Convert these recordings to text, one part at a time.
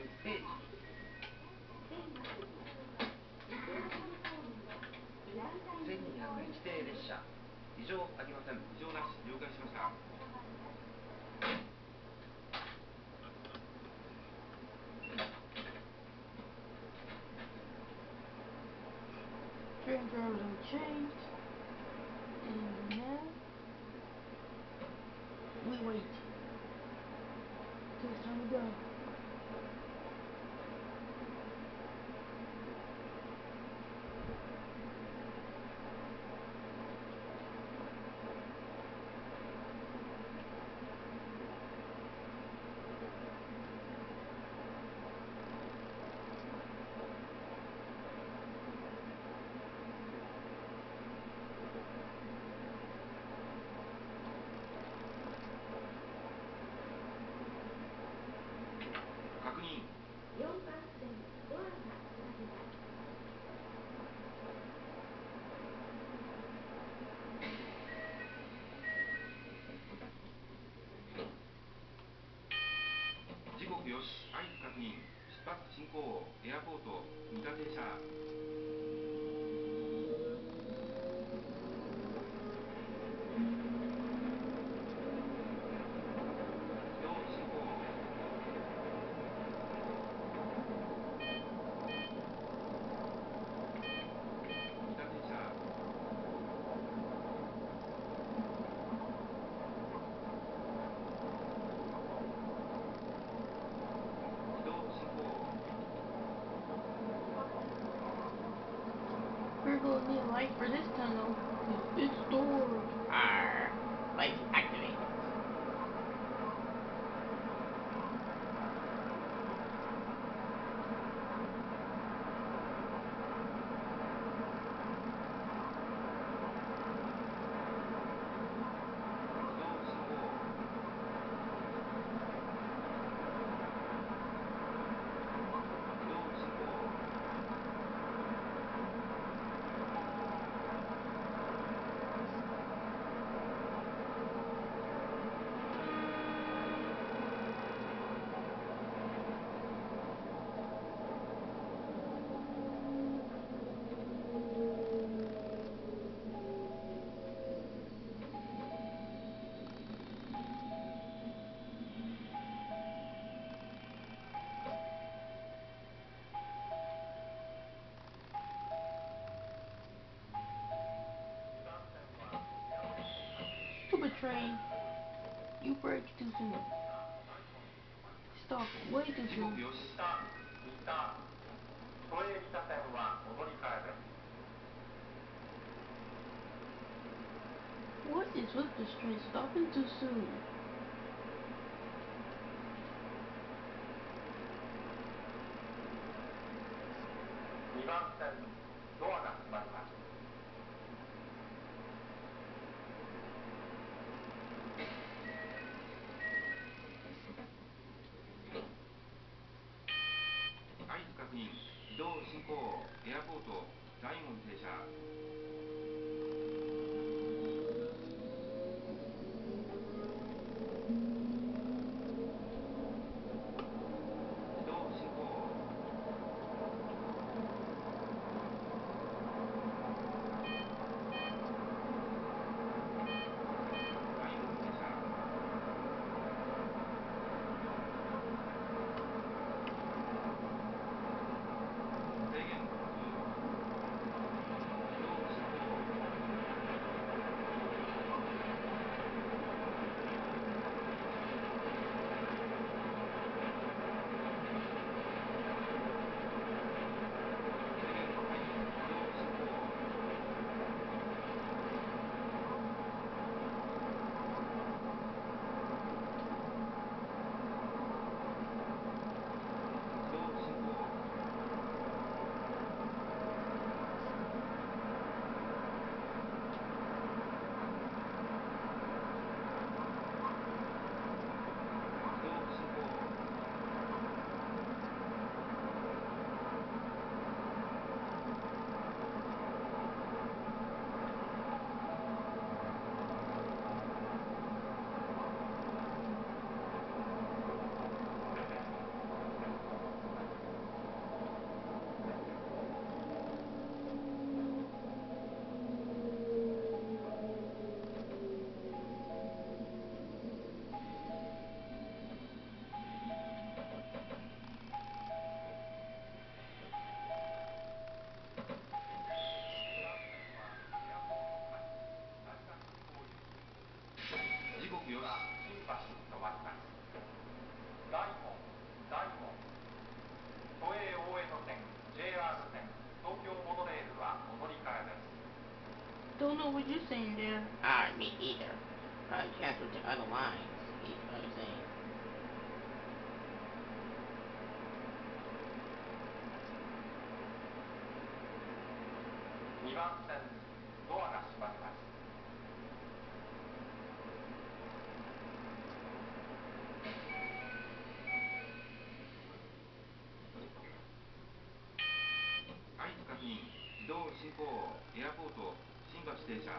1200円指列車異常ありません。異常なし了解しましたよし、はい、確認。出発進行、エアポート、2打停車。train. You break too soon. Stop way too soon. What is with this train stopping too soon? Two 方エアポート大門停車。Saying there. Alright, me either. Probably transfer to other lines. You know what I'm saying? 2番線ドアが閉まります合図確認移動進行エアポート新橋停車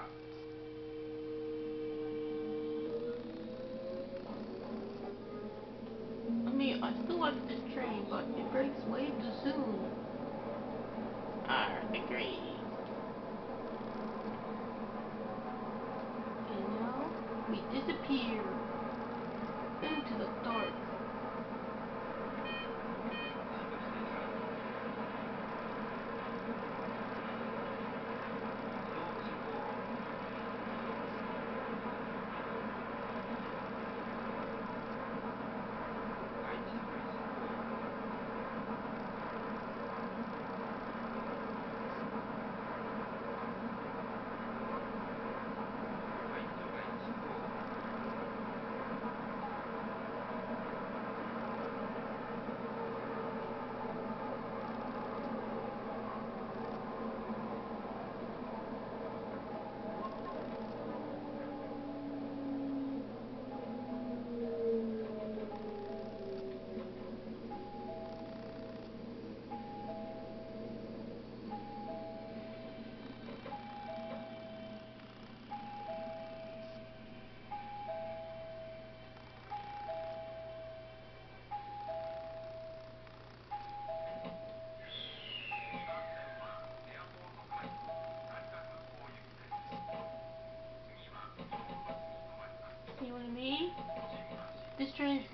I mean, I still like this train, but it breaks way too soon. Alright, agreed. And now we disappear into the dark.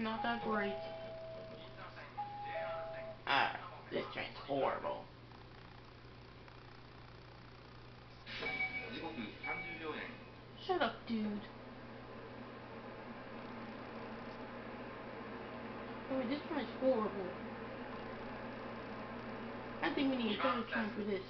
not that great. Ah, this train's horrible. Shut up, dude. I mean, this train's horrible. I think we need a better train for this.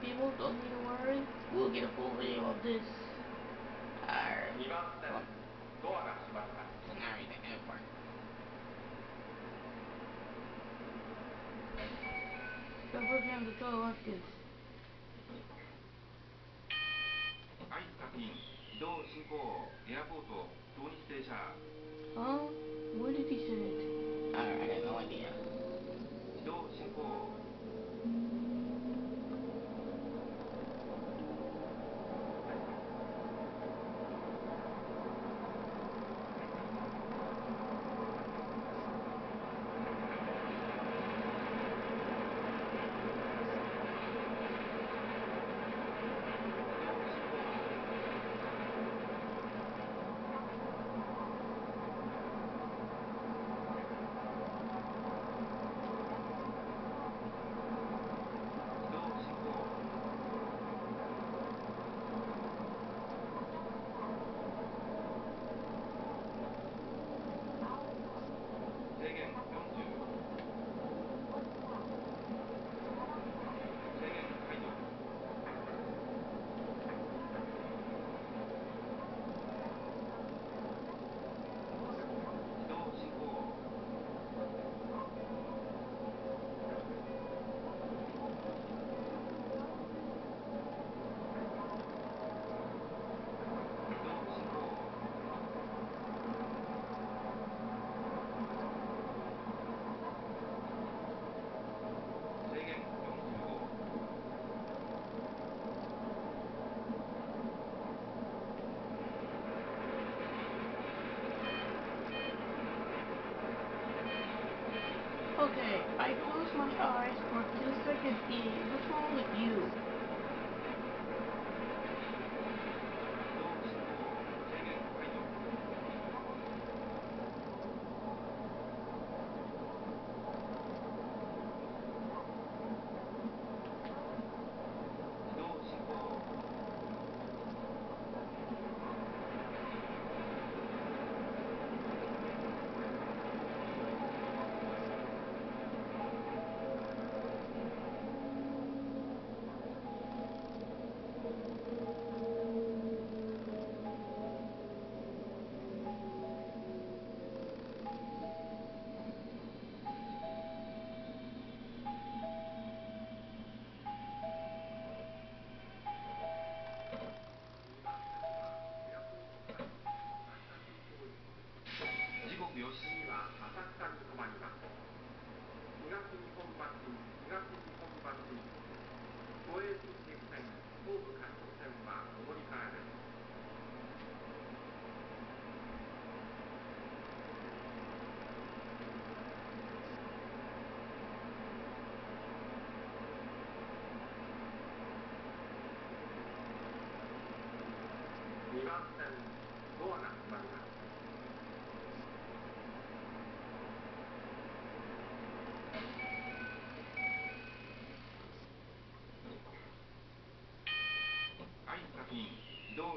People don't need to worry. We'll get a full video of this. Alright. 2番線ドアが閉まります Alright, the going to go like this. 合図確認移動進行エアポート当日停車 Huh? What Okay. I close my eyes for two seconds, E. What's wrong with you?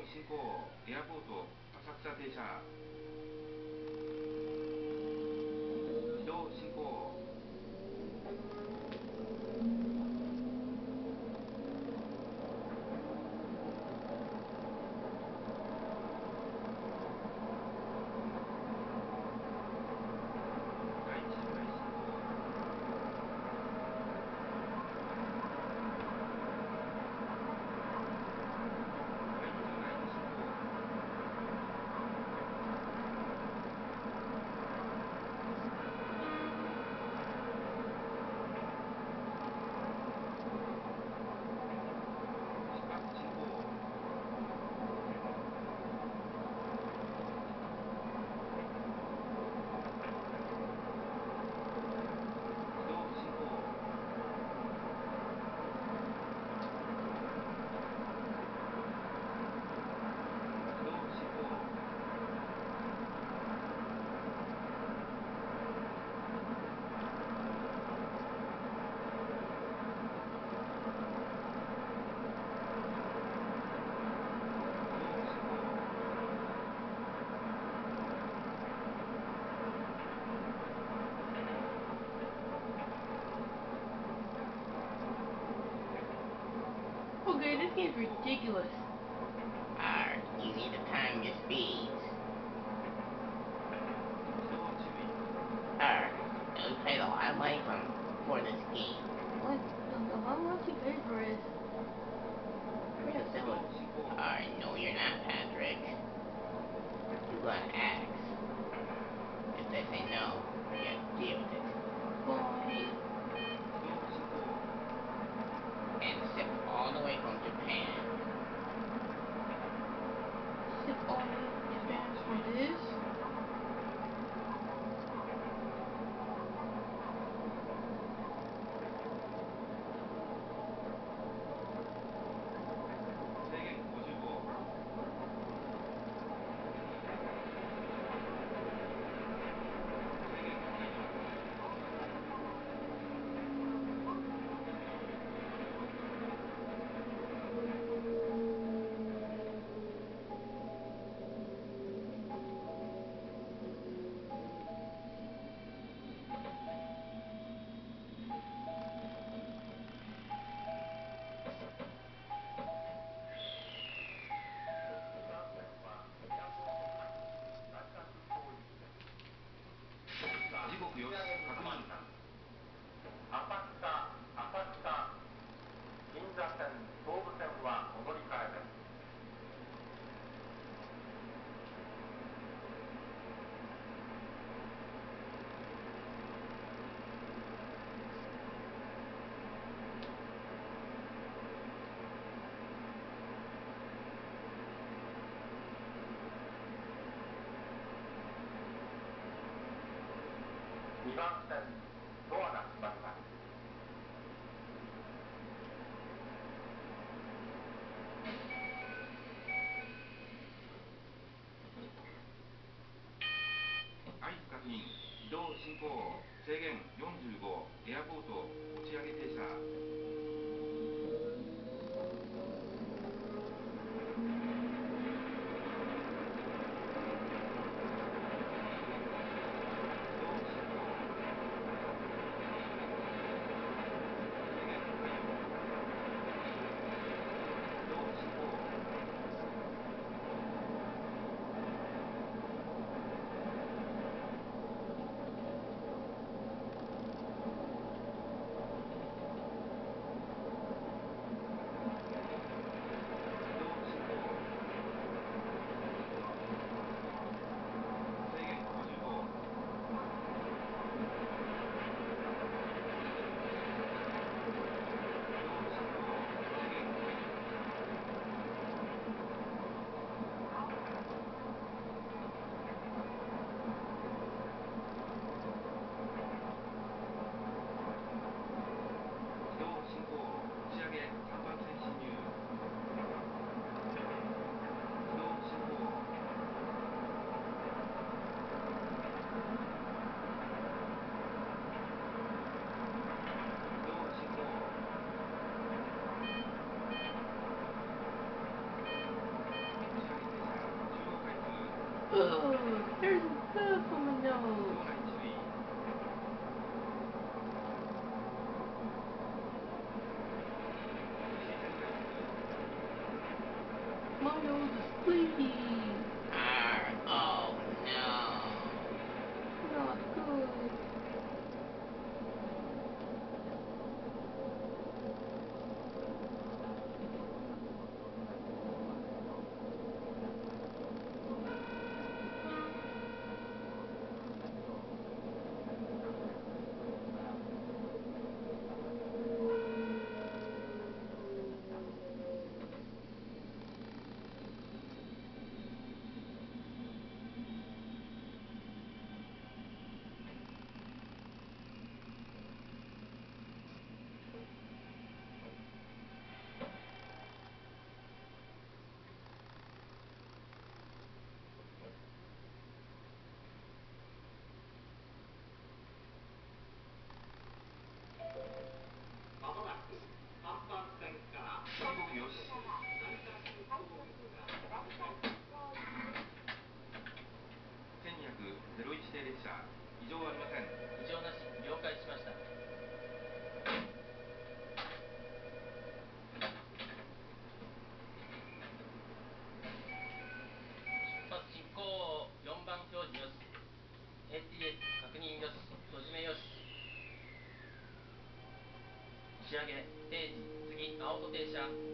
進行エアポート浅草停車。移動進行。ridiculous. アクセります。確認。移動進行制限45エアポート持ち上げ停車。Oh, there's a bug on my nose. 上げ定時次青戸停車。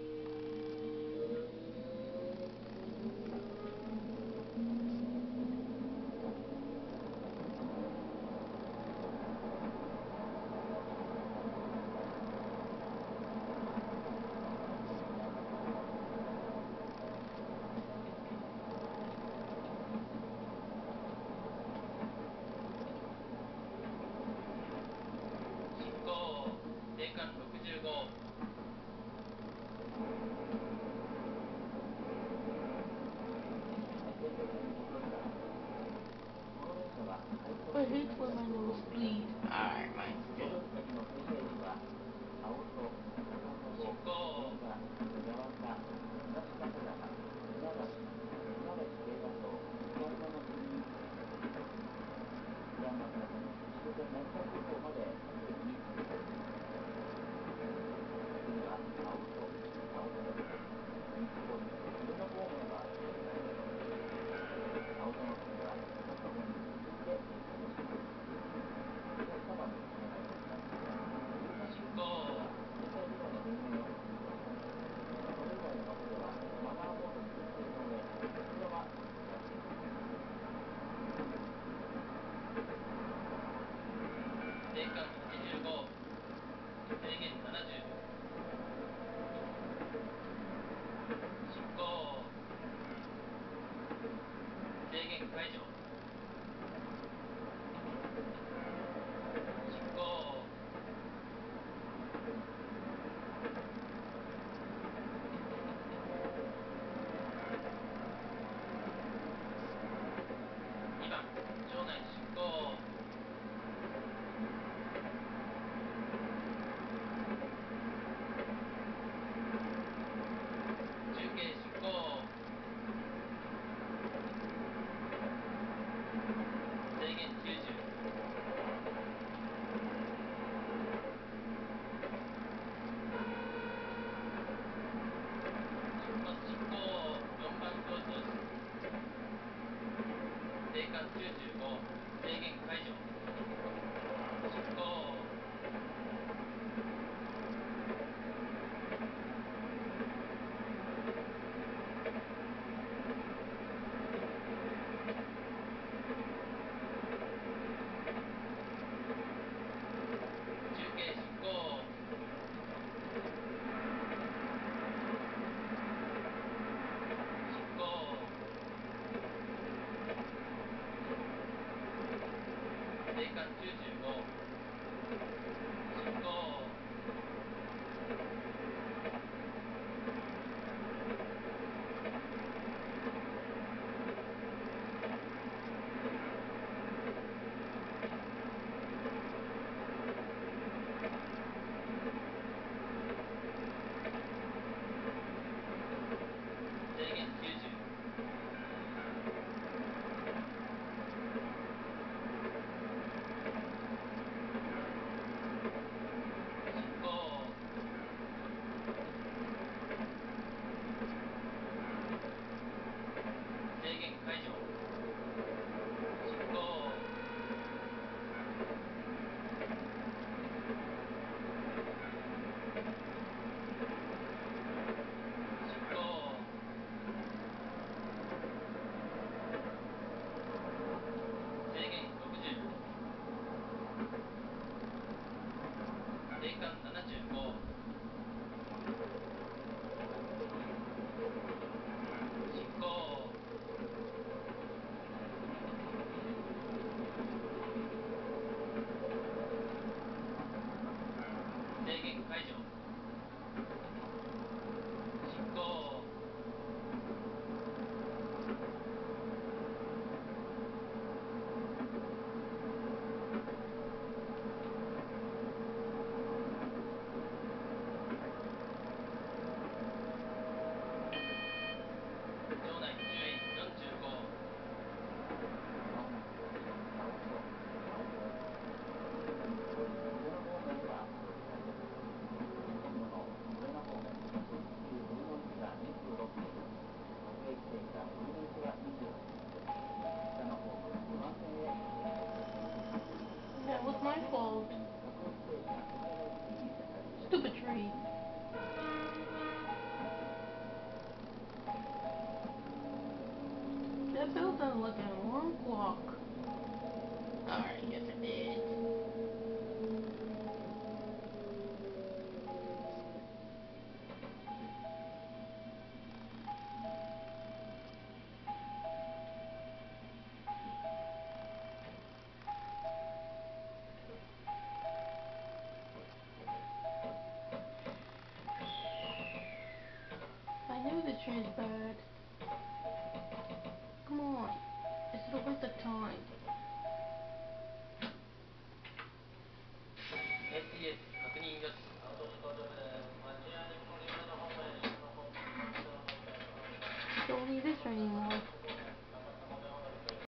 感觉结构。my fault. Stupid tree. That building looking one block. Alright, yes it did.